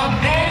Amen.